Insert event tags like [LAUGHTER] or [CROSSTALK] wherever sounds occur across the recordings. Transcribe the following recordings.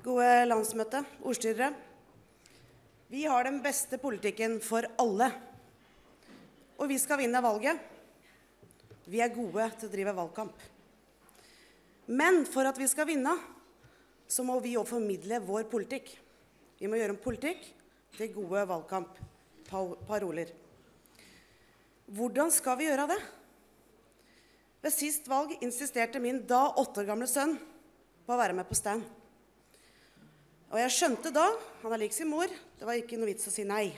Gode landsmøte, ordstyrere. Vi har den beste politikken for alle. Og vi skal vinne valget. Vi er gode til å drive valgkamp. Men for at vi skal vinne, så må vi òg formidle vår politikk. Vi må gjøre om politikk til gode valgkampparoler. Hvordan skal vi gjøre det? Ved sist valg insisterte min da åtte år gamle sønn på å være med på stand. Og jeg skjønte da han er lik sin mor det var ikke noe vits å si nei.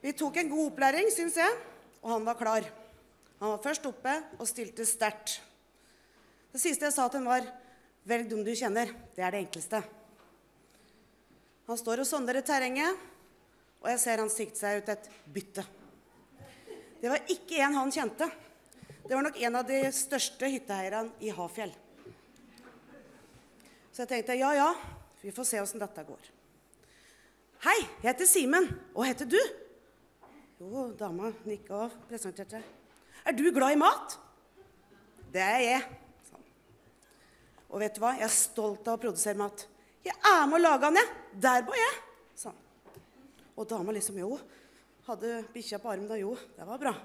Vi tok en god opplæring, syns jeg, og han var klar. Han var først oppe og stilte sterkt. Det siste jeg sa til ham, var velg dem du kjenner. Det er det enkleste. Han står og sonder i terrenget, og jeg ser han sikte seg ut et bytte. Det var ikke en han kjente. Det var nok en av de største hytteeierne i Hafjell. Så jeg tenkte ja, ja, vi får se åssen dette går. Hei, jeg heter Simen. Og heter du? Jo, dama nikka og presenterte seg. Er du glad i mat? Det er jeg. Sånn. Og vet du hva? Jeg er stolt av å produsere mat. Jeg er med å lage den, jeg. Der var jeg. Sånn. Og dama liksom Jo. Hadde bikkja på armen da. Jo, det var bra.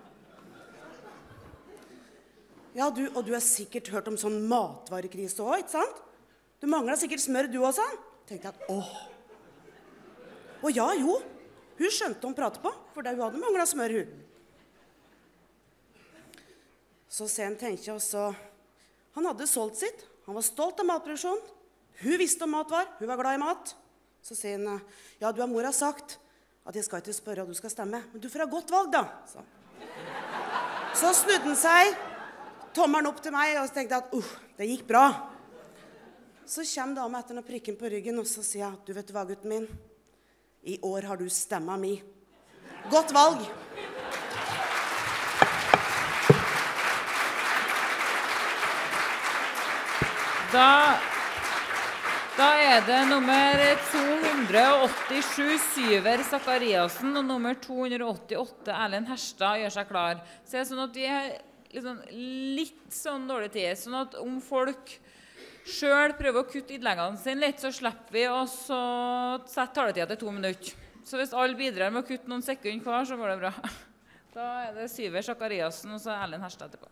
Ja, du, og du har sikkert hørt om sånn matvarekrise òg, ikke sant? Du mangla sikkert smør, du også. Tenkte jeg at åh. Og ja, jo. Hun skjønte hun pratet på, for hun hadde mangla smør, hun. Så sen tenker jeg også Han hadde solgt sitt. Han var stolt av matproduksjonen. Hun visste om mat var. Hun var glad i mat. Så sier han ja, du har mora sagt at jeg skal ikke spørre og du skal stemme, men du får ha godt valg, da. Så, så snudde han seg, tommelen opp til meg, og så tenkte jeg at uh, det gikk bra. Så kommer dama etter noen prikken på ryggen, og så sier jeg, du vet hva, gutten min, i år har du stemma mi. Godt valg. Da, da er det nummer 287 Syver Sakariassen og nummer 288 Erlend Herstad gjør seg klar. Så det er sånn at vi har liksom litt sånn dårlig tid. Sånn at om folk sjøl prøver å kutte innleggene sine litt, så slipper vi å sette taletida til to minutter. Så hvis alle bidrar med å kutte noen sekunder hver, så går det bra. [LAUGHS] Da er det Syver Sakariassen og så Erlend Herstad etterpå.